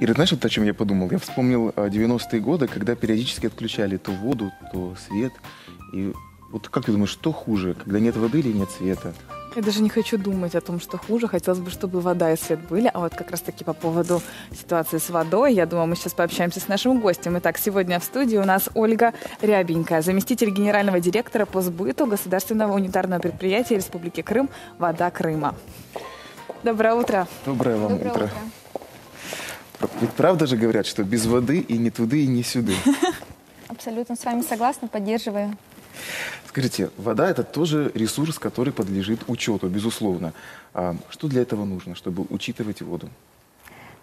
Ира, знаешь, вот о чем я подумал? Я вспомнил э, 90-е годы, когда периодически отключали то воду, то свет. И вот как ты думаешь, что хуже, когда нет воды или нет света? Я даже не хочу думать о том, что хуже. Хотелось бы, чтобы вода и свет были. А вот как раз-таки по поводу ситуации с водой, я думаю, мы сейчас пообщаемся с нашим гостем. Итак, сегодня в студии у нас Ольга Рябенькая, заместитель генерального директора по сбыту государственного унитарного предприятия Республики Крым «Вода Крыма». Доброе утро. Доброе вам Доброе утро. утро. Ведь правда же говорят, что без воды и не туды, и не сюды. Абсолютно с вами согласна, поддерживаю. Скажите, вода это тоже ресурс, который подлежит учету, безусловно. А что для этого нужно, чтобы учитывать воду?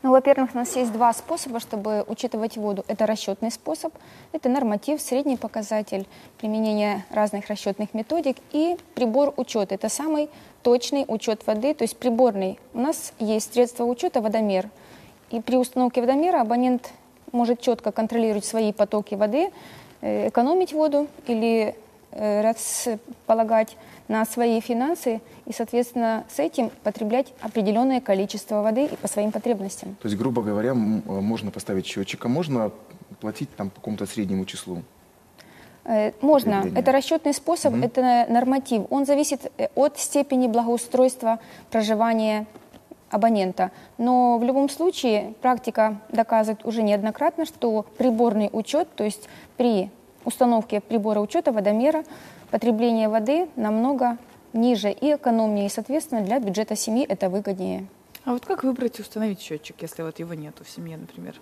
Ну, во-первых, у нас есть два способа, чтобы учитывать воду. Это расчетный способ, это норматив, средний показатель, применение разных расчетных методик и прибор учета. Это самый точный учет воды, то есть приборный. У нас есть средство учета водомер. И при установке водомера абонент может четко контролировать свои потоки воды, э, экономить воду или э, располагать на свои финансы и, соответственно, с этим потреблять определенное количество воды и по своим потребностям. То есть, грубо говоря, э, можно поставить счетчик, а можно платить там по какому-то среднему числу. Можно. Потребление. Это расчетный способ, Мгм. это норматив. Он зависит от степени благоустройства проживания абонента. Но в любом случае практика доказывает уже неоднократно, что приборный учет, то есть при установке прибора учета водомера, потребление воды намного ниже и экономнее, и, соответственно, для бюджета семьи это выгоднее. А вот как выбрать и установить счетчик, если вот его нету в семье, например?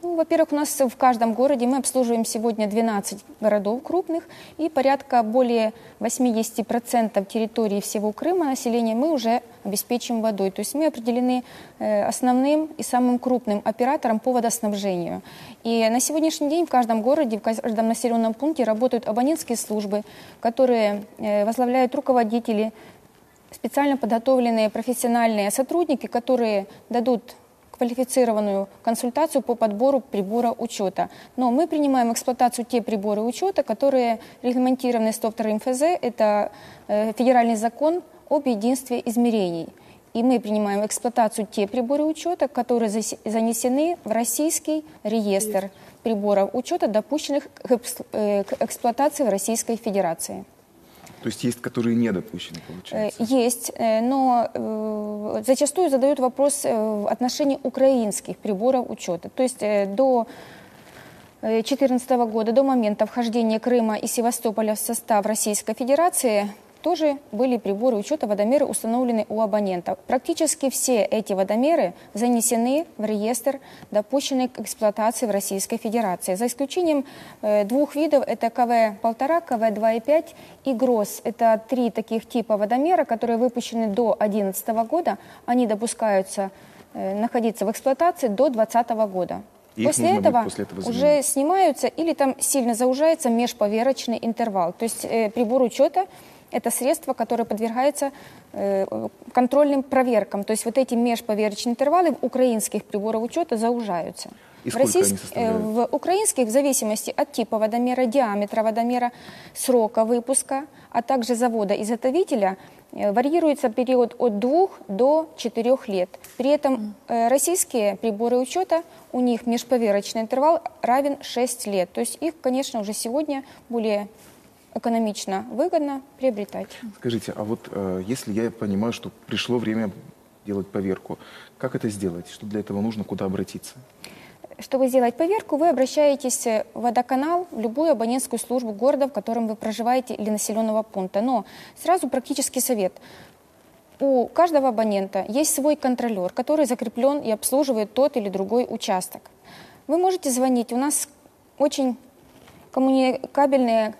Ну, во-первых, у нас в каждом городе мы обслуживаем сегодня 12 городов крупных и порядка более 80% территории всего Крыма населения мы уже обеспечим водой. То есть мы определены э, основным и самым крупным оператором по водоснабжению. И на сегодняшний день в каждом городе, в каждом населенном пункте работают абонентские службы, которые э, возглавляют руководители, специально подготовленные профессиональные сотрудники, которые дадут квалифицированную консультацию по подбору прибора учета. Но мы принимаем в эксплуатацию те приборы учета, которые регламентированы 102 МФЗ, это э, федеральный закон об единстве измерений. И мы принимаем в эксплуатацию те приборы учета, которые занесены в российский реестр приборов учета, допущенных э, к эксплуатации в Российской Федерации. То есть есть, которые не допущены, Э, получается. Есть, э, но э, зачастую задают вопрос э, в отношении украинских приборов учета. То есть э, до 2014 года, до момента вхождения Крыма и Севастополя в состав Российской Федерации, тоже были приборы учета водомеры установлены у абонента. Практически все эти водомеры занесены в реестр, допущенный к эксплуатации в Российской Федерации. За исключением э, двух видов, это КВ-1,5, КВ-2,5 и ГРОС. Это три таких типа водомера, которые выпущены до 2011 года. Они допускаются э, находиться в эксплуатации до 2020 года. И после, этого после этого уже снимаются или там сильно заужается межповерочный интервал. То есть э, прибор учета – это средство, которое подвергается э, контрольным проверкам. То есть вот эти межповерочные интервалы в украинских приборах учета заужаются. И В сколько они российск- э? В украинских, в зависимости от типа водомера, диаметра водомера, срока выпуска, а также завода-изготовителя, э, варьируется период от 2 до 4 лет. При этом э, российские приборы учета, у них межповерочный интервал равен 6 лет. То есть их, конечно, уже сегодня более экономично выгодно приобретать. Скажите, а вот э, если я понимаю, что пришло время делать поверку, как это сделать? Что для этого нужно, куда обратиться? Чтобы сделать поверку, вы обращаетесь в водоканал, в любую абонентскую службу города, в котором вы проживаете, или населенного пункта. Но сразу практический совет. У каждого абонента есть свой контролер, который закреплен и обслуживает тот или другой участок. Вы можете звонить. У нас очень коммуникабельные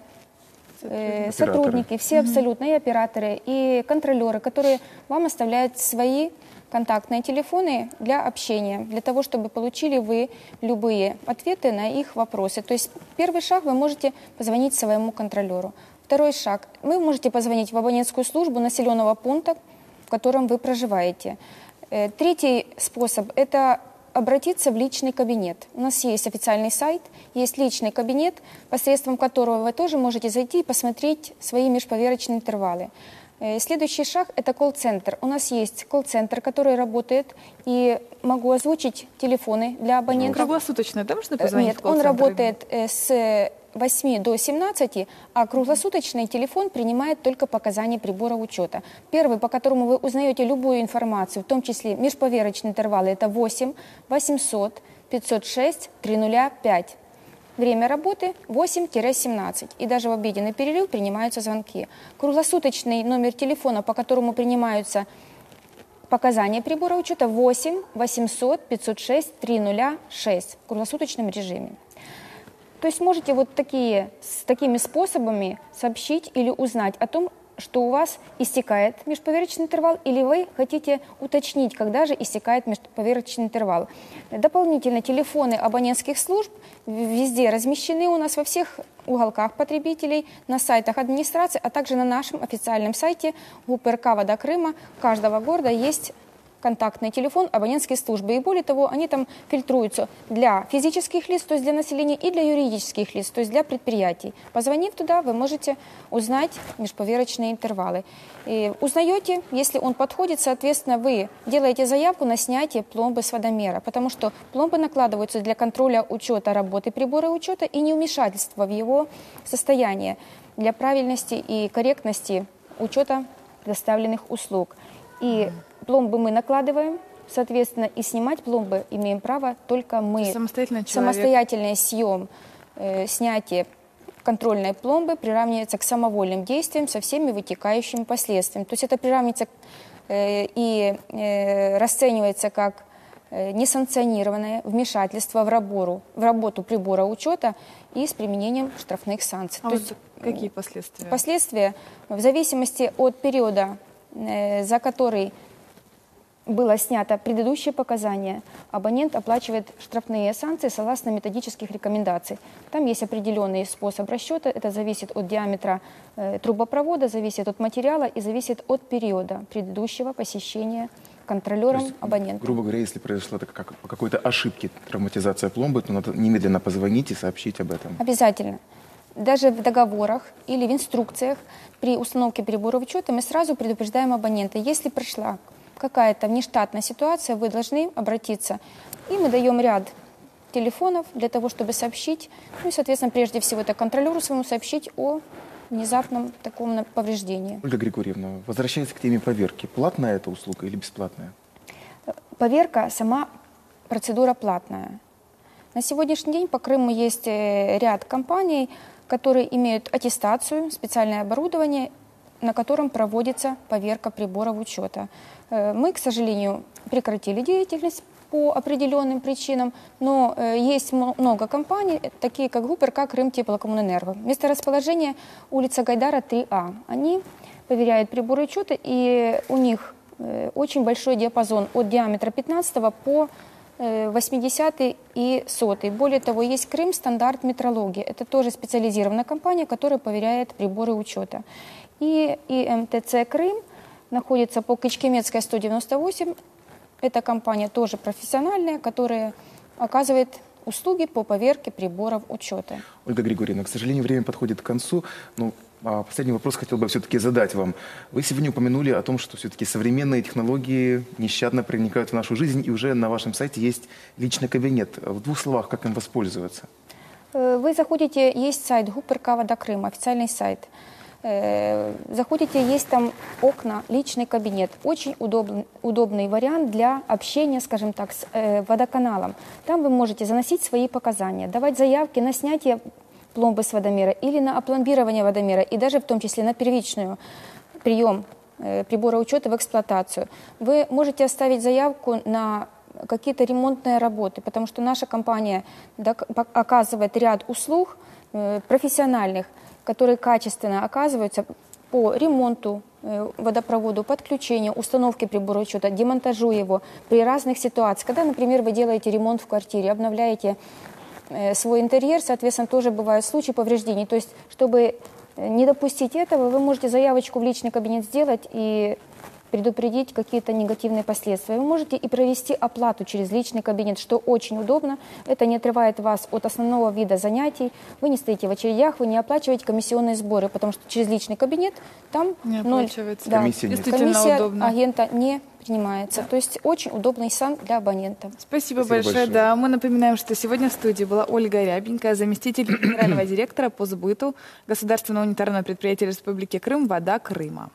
э, сотрудники, все абсолютно, и операторы, и контролеры, которые вам оставляют свои контактные телефоны для общения, для того, чтобы получили вы любые ответы на их вопросы. То есть первый шаг вы можете позвонить своему контролеру. Второй шаг. Вы можете позвонить в абонентскую службу населенного пункта, в котором вы проживаете. Э, Третий способ – это обратиться в личный кабинет. У нас есть официальный сайт, есть личный кабинет, посредством которого вы тоже можете зайти и посмотреть свои межповерочные интервалы. Э, следующий шаг – это колл-центр. У нас есть колл-центр, который работает, и могу озвучить телефоны для абонентов. Круглосуточно, да, можно позвонить Нет, он работает с 8 до 17, а круглосуточный телефон принимает только показания прибора учета. Первый, по которому вы узнаете любую информацию, в том числе межповерочные интервалы, это 8 800 506 305. Время работы 8-17. И даже в обеденный перерыв принимаются звонки. Круглосуточный номер телефона, по которому принимаются показания прибора учета 8 800 506 306 в круглосуточном режиме. То есть можете вот такие, с такими способами сообщить или узнать о том, что у вас истекает межповерочный интервал, или вы хотите уточнить, когда же истекает межповерочный интервал. Дополнительно телефоны абонентских служб везде размещены у нас во всех уголках потребителей, на сайтах администрации, а также на нашем официальном сайте ГУПРК «Вода Крыма». Каждого города есть контактный телефон абонентской службы. И более того, они там фильтруются для физических лиц, то есть для населения, и для юридических лиц, то есть для предприятий. Позвонив туда, вы можете узнать межповерочные интервалы. И узнаете, если он подходит, соответственно, вы делаете заявку на снятие пломбы с водомера, потому что пломбы накладываются для контроля учета работы прибора учета и невмешательства в его состояние для правильности и корректности учета предоставленных услуг. И пломбы мы накладываем, соответственно, и снимать пломбы имеем право только мы. Самостоятельно человек... Самостоятельный съем, э, снятие контрольной пломбы приравнивается к самовольным действиям со всеми вытекающими последствиями. То есть это приравнивается э, и э, расценивается как э, несанкционированное вмешательство в, работу, в работу прибора учета и с применением штрафных санкций. А То вот есть, какие последствия? Последствия в зависимости от периода, э, за который было снято предыдущее показание, абонент оплачивает штрафные санкции согласно методических рекомендаций. Там есть определенный способ расчета, это зависит от диаметра э, трубопровода, зависит от материала и зависит от периода предыдущего посещения контролером есть, абонента. Грубо говоря, если произошла так, как, по какой-то ошибке травматизация пломбы, то надо немедленно позвонить и сообщить об этом. Обязательно. Даже в договорах или в инструкциях при установке прибора учета мы сразу предупреждаем абонента, если прошла какая-то внештатная ситуация, вы должны обратиться. И мы даем ряд телефонов для того, чтобы сообщить, ну и, соответственно, прежде всего это контролеру своему сообщить о внезапном таком повреждении. Ольга Григорьевна, возвращаясь к теме поверки, платная эта услуга или бесплатная? Поверка сама процедура платная. На сегодняшний день по Крыму есть э, ряд компаний, которые имеют аттестацию, специальное оборудование, на котором проводится поверка приборов учета. Э, мы, к сожалению, прекратили деятельность по определенным причинам, но э, есть много компаний, такие как ГУП РК Крым Теплокоммунэнерго. Месторасположение улица Гайдара 3А. Они проверяют приборы учета, и у них э, очень большой диапазон от диаметра 15 по 80 и 100. Более того, есть Крым стандарт метрологии. Это тоже специализированная компания, которая проверяет приборы учета. И ИМТЦ Крым – находится по Кычкемецкой 198. Эта компания тоже профессиональная, которая оказывает услуги по поверке приборов учета. Ольга Григорьевна, к сожалению, время подходит к концу. Но а, последний вопрос хотел бы все-таки задать вам. Вы сегодня упомянули о том, что все-таки современные технологии нещадно проникают в нашу жизнь, и уже на вашем сайте есть личный кабинет. В двух словах, как им воспользоваться? Э, вы заходите, есть сайт ГУПРК «Вода Крым», официальный сайт. Э, заходите, есть там окна, личный кабинет. Очень удобный, удобный вариант для общения, скажем так, с э, водоканалом. Там вы можете заносить свои показания, давать заявки на снятие пломбы с водомера или на опломбирование водомера, и даже в том числе на первичную прием э, прибора учета в эксплуатацию. Вы можете оставить заявку на какие-то ремонтные работы, потому что наша компания оказывает ряд услуг э, профессиональных, которые качественно оказываются по ремонту э, водопроводу, подключению, установке прибора учета, демонтажу его при разных ситуациях. Когда, например, вы делаете ремонт в квартире, обновляете э, свой интерьер, соответственно, тоже бывают случаи повреждений. То есть, чтобы э, не допустить этого, вы можете заявочку в личный кабинет сделать, и предупредить какие-то негативные последствия. Вы можете и провести оплату через личный кабинет, что очень удобно. Это не отрывает вас от основного вида занятий. Вы не стоите в очередях, вы не оплачиваете комиссионные сборы, потому что через личный кабинет там Не ноль. оплачивается. Да, Комиссия комиссия удобно. агента не принимается. То есть очень удобный сан для абонента. Спасибо, Спасибо большое. большое. Да, мы напоминаем, что сегодня в студии была Ольга Рябенькая, заместитель генерального директора по сбыту Государственного унитарного предприятия Республики Крым «Вода Крыма».